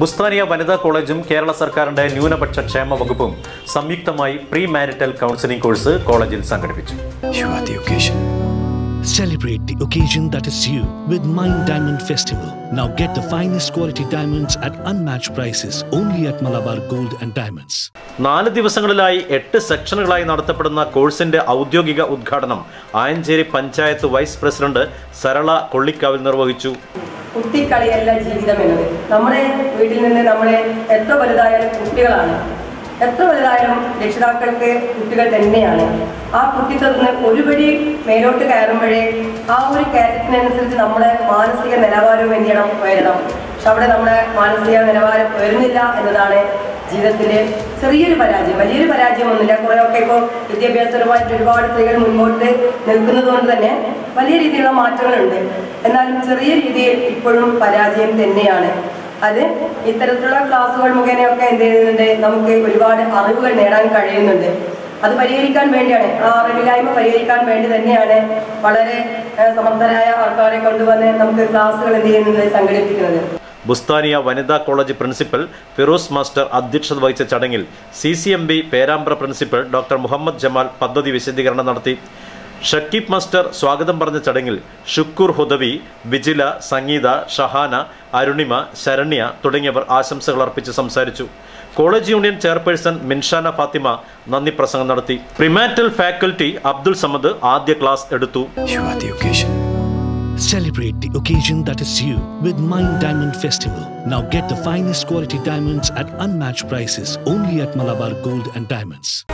ബുസ്താനിയ വനിതാ കോളേജും കേരള സർക്കാരിന്റെ ന്യൂനപക്ഷ ക്ഷേമ വകുപ്പും സംയുക്തമായി പ്രീ മാരിറ്റൽ കൗൺസിലിംഗ് കോഴ്സ് കോളേജിൽ സംഘടിപ്പിച്ചു. Celebrate the occasion that is you with Mind Diamond Festival. Now get the finest quality diamonds at unmatched prices only at Malabar Gold and Diamonds. നാല് ദിവസങ്ങളിലായി എട്ട് സെക്ഷനുകളായി നടത്തപ്പെടുന്ന കോഴ്സിന്റെ ഔദ്യോഗിക ഉദ്ഘാടനം ആയഞ്ചേരി പഞ്ചായത്ത് വൈസ് പ്രസിഡന്റ് സരള കൊള്ളിക്കാവിൽ നിർവഹിച്ചു. കുട്ടിക്കളിയല്ല ജീവിതം എന്നത്. നമ്മുടെ വീട്ടിൽ നിന്ന് നമ്മളെ എത്ര വലുതായാലും കുട്ടികളാണ്. എത്ര വലുതായാലും രക്ഷിതാക്കൾക്ക് കുട്ടികൾ തന്നെയാണ്. ആ കുട്ടിത്തന്ന് ഒരുപടി മേലോട്ട് കയറുമ്പോഴേ ആ ഒരു കയറ്റത്തിനനുസരിച്ച് നമ്മുടെ മാനസിക നിലവാരവും എന്ത് ചെയ്യണം? ഉയരണം. പക്ഷെ അവിടെ നമ്മുടെ മാനസിക നിലവാരം ഉയരുന്നില്ല എന്നതാണ് ജീവിതത്തിലെ ചെറിയൊരു പരാജയം വലിയൊരു പരാജയമൊന്നുമില്ല കുറേയൊക്കെ ഇപ്പോൾ വിദ്യാഭ്യാസപരമായിട്ട് ഒരുപാട് സ്ത്രീകൾ മുൻപോട്ട് നിൽക്കുന്നത് കൊണ്ട് തന്നെ വലിയ രീതിയിലുള്ള മാറ്റങ്ങളുണ്ട്. എന്നാലും ചെറിയ രീതിയിൽ ഇപ്പോഴും പരാജയം തന്നെയാണ്. അത് ഇത്തരത്തിലുള്ള ക്ലാസ്സുകൾ മുഖേനയൊക്കെ എന്ത് ചെയ്യുന്നുണ്ട്? നമുക്ക് ഒരുപാട് അറിവുകൾ നേടാൻ കഴിയുന്നുണ്ട്. അത് പരിഹരിക്കാൻ വേണ്ടിയാണ്. ആ അറിവില്ലായ്മ പരിഹരിക്കാൻ വേണ്ടി തന്നെയാണ് വളരെ സമർത്ഥരായ ആൾക്കാരെ കൊണ്ടുവന്ന് നമുക്ക് ക്ലാസ്സുകൾ എന്ത് ചെയ്യുന്നത്? സംഘടിപ്പിക്കുന്നത്. ബുസ്താനിയ വനിതാ കോളേജ് പ്രിൻസിപ്പൽ ഫിറോസ് മാസ്റ്റർ അധ്യക്ഷത വഹിച്ച ചടങ്ങിൽ C C M B Perambra principal doctor Muhammad Jamal പദ്ധതി വിശദീകരണം നടത്തി. ഷക്കീബ് മാസ്റ്റർ സ്വാഗതം പറഞ്ഞ ചടങ്ങിൽ ഷുക്കൂർ ഹുദവി വിജില സംഗീത ഷഹാന അരുണിമ ശരണ്യ തുടങ്ങിയവർ ആശംസകൾ അർപ്പിച്ച് സംസാരിച്ചു. College union chairperson Minshana Fathima നന്ദി പ്രസംഗം നടത്തി. പ്രിമാറ്റൽ ഫാക്കൽറ്റി അബ്ദുൾ സമദ് ആദ്യ ക്ലാസ് എടുത്തു. Celebrate the occasion that is you with Mind Diamond Festival. Now get the finest quality diamonds at unmatched prices only at Malabar Gold and Diamonds.